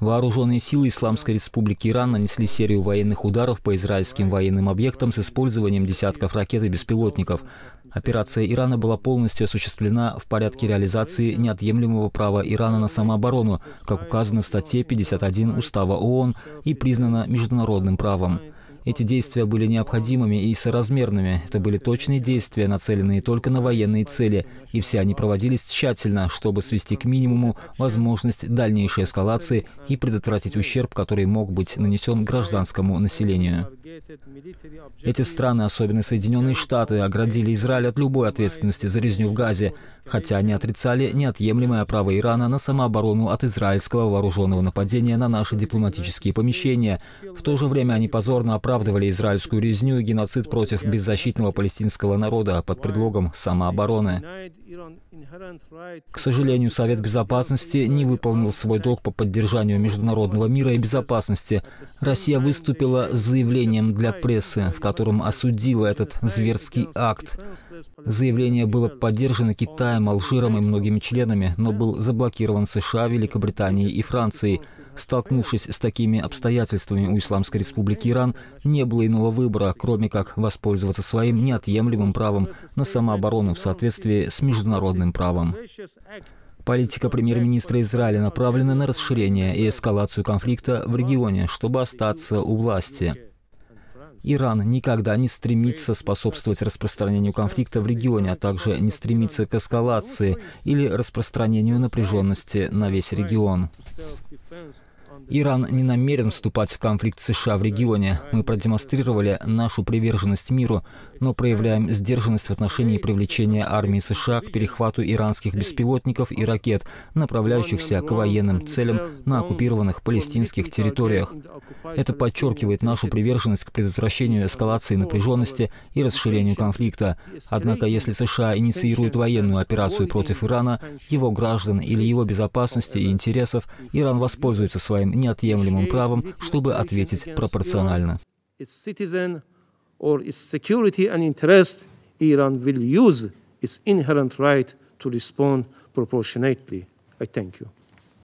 Вооруженные силы Исламской Республики Иран нанесли серию военных ударов по израильским военным объектам с использованием десятков ракет и беспилотников. Операция Ирана была полностью осуществлена в порядке реализации неотъемлемого права Ирана на самооборону, как указано в статье 51 Устава ООН и признана международным правом. Эти действия были необходимыми и соразмерными. Это были точные действия, нацеленные только на военные цели, и все они проводились тщательно, чтобы свести к минимуму возможность дальнейшей эскалации и предотвратить ущерб, который мог быть нанесен гражданскому населению. Эти страны, особенно Соединенные Штаты, оградили Израиль от любой ответственности за резню в Газе, хотя они отрицали неотъемлемое право Ирана на самооборону от израильского вооруженного нападения на наши дипломатические помещения. В то же время они позорно оправдывали израильскую резню и геноцид против беззащитного палестинского народа под предлогом самообороны. К сожалению, Совет Безопасности не выполнил свой долг по поддержанию международного мира и безопасности. Россия выступила с заявлением для прессы, в котором осудила этот зверский акт. Заявление было поддержано Китаем, Алжиром и многими членами, но был заблокирован США, Великобританией и Францией. Столкнувшись с такими обстоятельствами у Исламской Республики Иран, не было иного выбора, кроме как воспользоваться своим неотъемлемым правом на самооборону в соответствии с международным правом. Политика премьер-министра Израиля направлена на расширение и эскалацию конфликта в регионе, чтобы остаться у власти. Иран никогда не стремится способствовать распространению конфликта в регионе, а также не стремится к эскалации или распространению напряженности на весь регион. Иран не намерен вступать в конфликт США в регионе. Мы продемонстрировали нашу приверженность миру, но проявляем сдержанность в отношении привлечения армии США к перехвату иранских беспилотников и ракет, направляющихся к военным целям на оккупированных палестинских территориях. Это подчеркивает нашу приверженность к предотвращению эскалации напряженности и расширению конфликта. Однако, если США инициируют военную операцию против Ирана, его граждан или его безопасности и интересов, Иран воспользуется своим неотъемлемым правом, чтобы ответить пропорционально. Iran will use its inherent right to respond proportionately. I thank you.